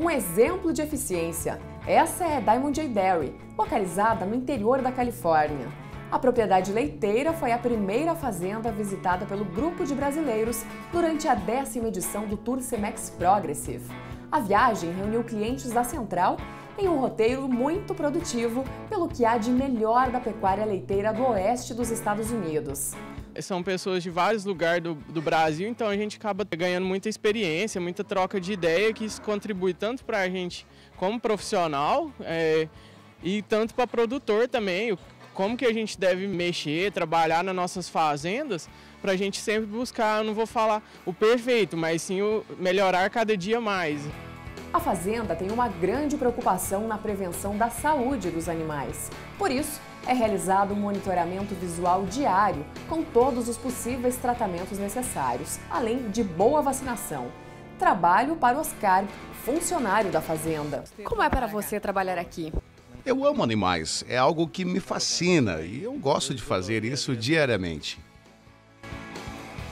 um exemplo de eficiência. Essa é Diamond J. Dairy, localizada no interior da Califórnia. A propriedade leiteira foi a primeira fazenda visitada pelo grupo de brasileiros durante a décima edição do Tour Cemex Progressive. A viagem reuniu clientes da Central em um roteiro muito produtivo pelo que há de melhor da pecuária leiteira do oeste dos Estados Unidos. São pessoas de vários lugares do, do Brasil, então a gente acaba ganhando muita experiência, muita troca de ideia, que isso contribui tanto para a gente como profissional é, e tanto para produtor também, como que a gente deve mexer, trabalhar nas nossas fazendas, para a gente sempre buscar, eu não vou falar o perfeito, mas sim o melhorar cada dia mais. A Fazenda tem uma grande preocupação na prevenção da saúde dos animais. Por isso, é realizado um monitoramento visual diário com todos os possíveis tratamentos necessários, além de boa vacinação. Trabalho para Oscar, funcionário da Fazenda. Como é para você trabalhar aqui? Eu amo animais, é algo que me fascina e eu gosto de fazer isso diariamente.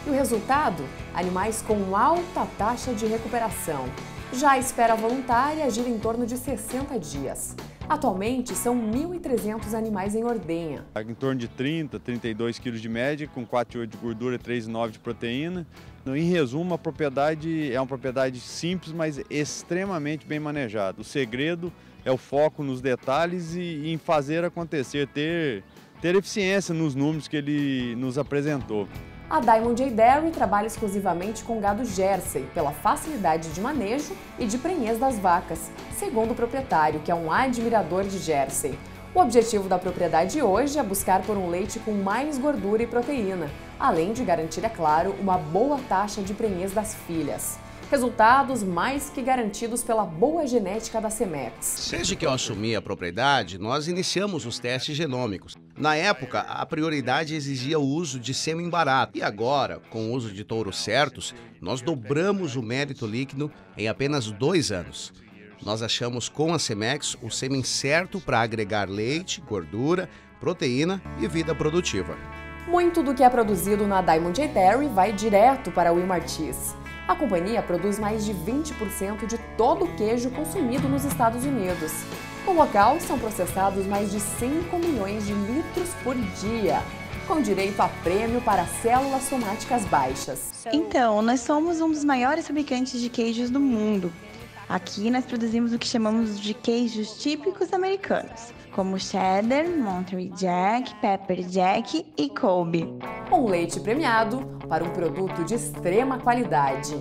E o resultado? Animais com alta taxa de recuperação. Já a espera voluntária gira em torno de 60 dias. Atualmente, são 1.300 animais em ordenha. Em torno de 30, 32 quilos de média, com 4,8 de gordura e 3,9 de proteína. Em resumo, a propriedade é uma propriedade simples, mas extremamente bem manejada. O segredo é o foco nos detalhes e em fazer acontecer, ter, ter eficiência nos números que ele nos apresentou. A Diamond J. Dairy trabalha exclusivamente com gado Jersey, pela facilidade de manejo e de prenhez das vacas, segundo o proprietário, que é um admirador de Jersey. O objetivo da propriedade hoje é buscar por um leite com mais gordura e proteína, além de garantir, é claro, uma boa taxa de prenhez das filhas. Resultados mais que garantidos pela boa genética da Semex. Desde que eu assumi a propriedade, nós iniciamos os testes genômicos. Na época, a prioridade exigia o uso de sêmen barato. E agora, com o uso de touros certos, nós dobramos o mérito líquido em apenas dois anos. Nós achamos com a Semex o sêmen certo para agregar leite, gordura, proteína e vida produtiva. Muito do que é produzido na Diamond J. Dairy vai direto para o Wilmartis. A companhia produz mais de 20% de todo o queijo consumido nos Estados Unidos. No local, são processados mais de 5 milhões de litros por dia, com direito a prêmio para células somáticas baixas. Então, nós somos um dos maiores fabricantes de queijos do mundo. Aqui nós produzimos o que chamamos de queijos típicos americanos, como cheddar, Monterey Jack, Pepper Jack e Colby. Um leite premiado para um produto de extrema qualidade.